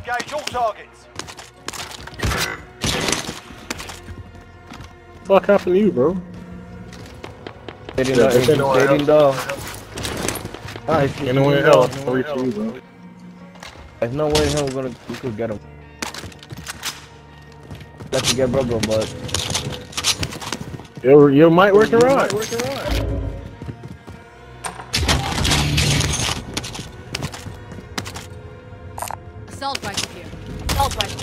engage all targets. Fuck happened to you, bro? They didn't Yeah, know. they They didn't know. It's- Ain't no way in hell I'll reach you, bro. There's no way in hell we're gonna we could get him. Let you get Bubba, but You, you might work around. Assault here. Assault.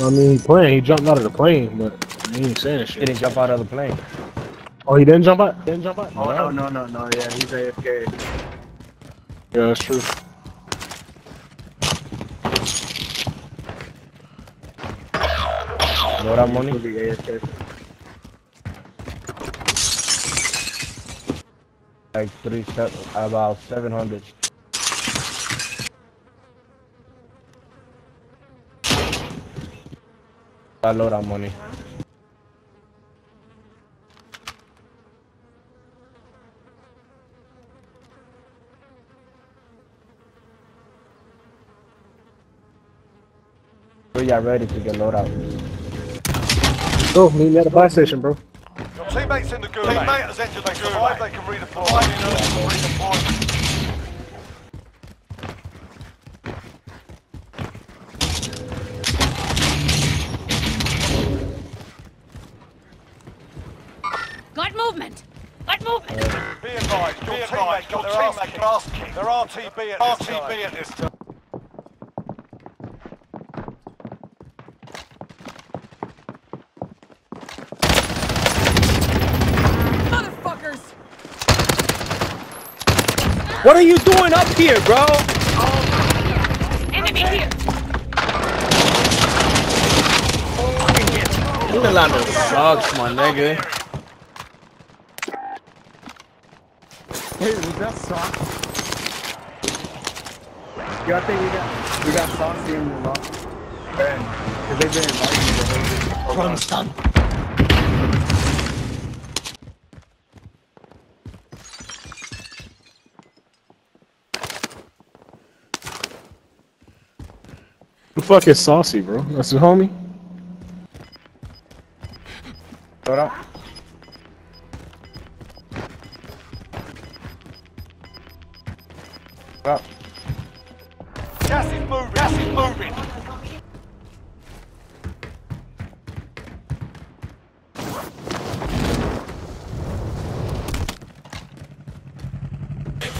I mean, he playing. He jumped out of the plane, but he ain't saying shit. he didn't jump out of the plane. Oh, he didn't jump out? Didn't jump out? Oh no no no no yeah he's AFK. Yeah, that's true. Know that money? Like three about seven hundred. I load that money. We are ready to get load out. Go, meet me at the buy station, bro. Your teammates in the gulag. Teammate has entered the gulag. They can redeploy. redeploy. Got movement. Got movement. Be advised, your teammate got their ass kicked. ass kicked. They're RTB at this RTB at this time. What are you doing up here, bro? Enemy here. Orlando sucks, my nigga. Hey, was that sauce? Yeah, I think we got we got saucy in the lock. Ben, cause they've been inviting me to hold it. Hold on. The fuck is Saucy, bro? That's his homie? Load out. Load out. Gas is moving. Gas is moving.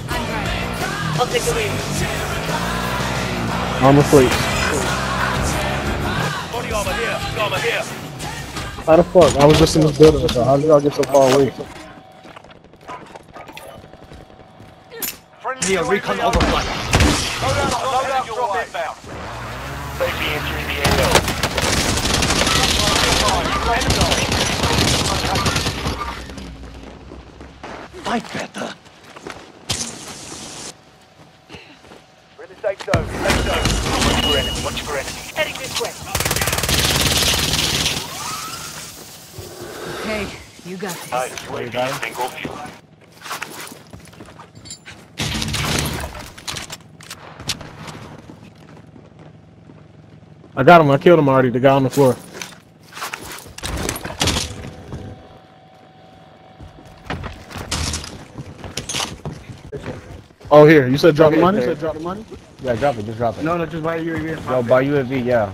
I'm right. I'll take the lead. Armor plates. Here. Armor here. How the fuck? I was just in this building, so how did y'all get so far away? Friendly Neo recon overflight. Load out, load out, drop inbound. Safety entering the AO. Fight better. We're in the safe zone. Safe zone. Watch for enemy. Watch for enemy. Heading this way. Okay, you got this. Nice. UAV single fuel. I got him. I killed him already. The guy on the floor. Oh, here. You said drop the money? You said drop the money? Yeah, drop it. Just drop it. No, no, just buy UAV. Yo, buy UAV, yeah.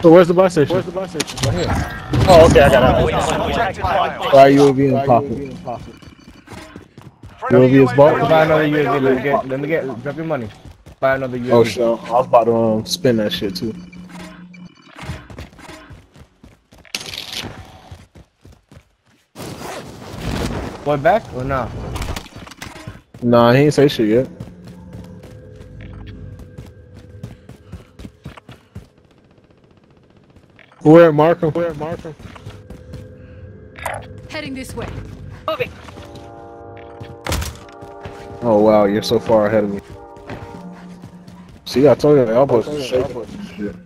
So where's the buy station? Where's the buy station? Right here. Oh, okay. I got it. Objective fire. Buy UAV and pop it. UAV is bought? Buy another UAV. Let me get. Let me get. Drop your money. Buy another UAV. Oh, shit. I was about to um, spin that shit, too. Boy, back or not? Nah, he ain't say shit yet. Where Markham? Where Markham? Heading this way. Moving. Oh wow, you're so far ahead of me. See, I told you the elbows was shaking. Shit.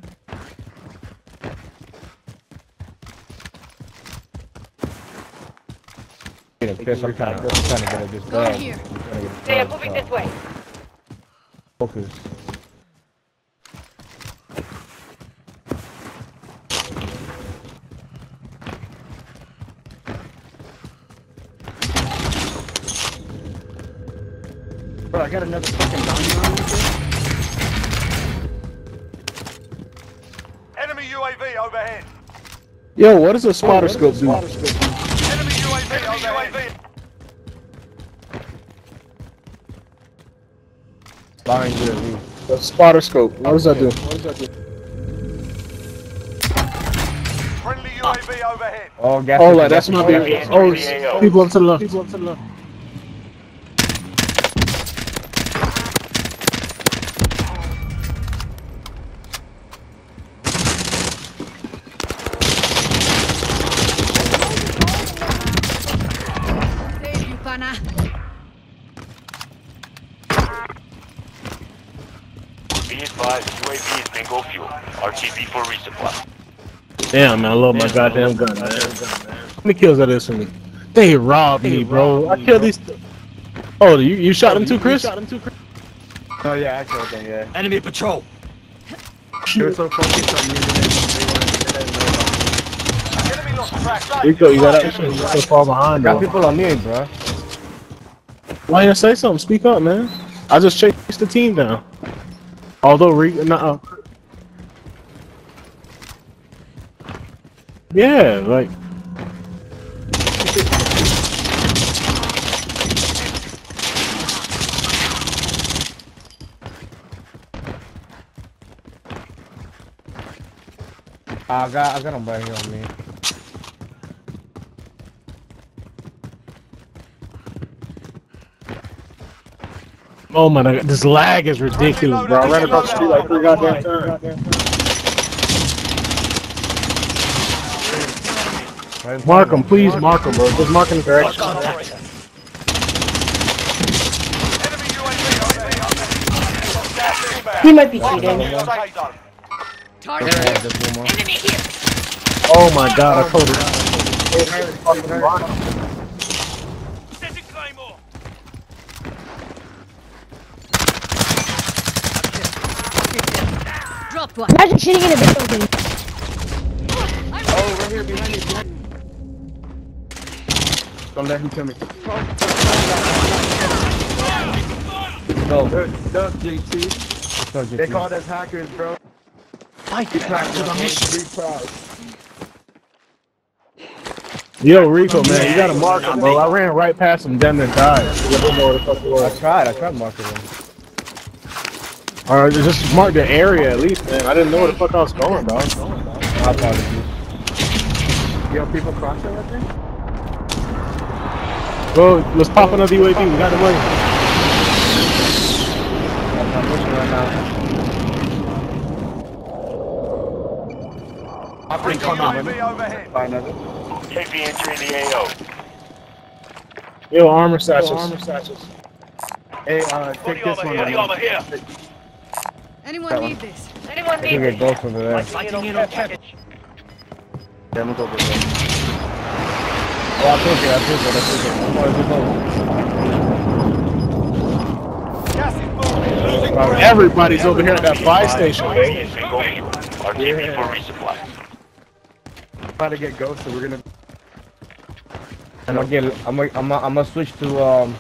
Get him. I'm trying to, I'm trying to get it this Go bad. here. I'm trying to get it They are moving this way. Focus. I got another fucking bounty on me. Enemy UAV overhead. Yo, what does a spotter scope do? Enemy UAV overhead. Behind you, at least. A spotter scope. What does that do? Friendly UAV overhead. Oh, gas. Oh, station, like that's gas not station. the. Oh, people up to the left. People up to the left. UAV is bingo fuel. RTB for resupply. Damn, man, I love my goddamn gun, man. How many kills that is for me? They robbed me, bro. I killed these. Oh, you you shot him too, Chris? Oh yeah, I killed them, yeah. Enemy patrol. They were so focused on using it, they wanted to get it. Enemy lost track. Rico, you got that shit so far behind, Got people on me, bro. Why you say something? Speak up, man. I just chased the team down. Although, Rico, nah. Yeah, like. I got, I got them right here on me. Oh my god, this lag is ridiculous, bro. I ran across the street like three goddamn times. Right Mark front him, please mark him, bro. Just mark him correct. Enemy UAV overhead. Gas inbound. He might be cheating. Safe zone. Target. me. Yeah, just one more. Enemy here. Oh my god, I told you. Setting Claymore. Dropped one. Imagine cheating in a video game. Oh, right here, behind you, behind you. Don't let him kill me. Go. Good stuff, JT. Go, They JT. called us hackers, bro. Fight back to the mission. Be proud. Yo, Rico, man, you gotta mark him, bro. I ran right past him, damn near died. I didn't know where the fuck he I tried, I tried marking them. Alright, just mark the area at least, man. I didn't know where the fuck I was going, dog. My apologies. Yo, people crossing right there? Bro, let's pop another UAV. We got the money. I'm not pushing right now. Friendly UAV overhead. Buy another. KP entering the AO. Yo, armor satchels. armor satchels. Hey, uh, take this one. Body armor here. Anyone need this? Anyone I need think this? it goes over there. Sighting in on package. Yeah, I'm gonna go with that. Oh, I took it, I took it, I took it. One more, just over. Gas is Everybody's over here at that buy station, bro. UAV is bingo fuel. RTB for resupply. About to get ghosted. We're gonna. I'm gonna get, I'm gonna, I'm gonna, I'm gonna switch to, um,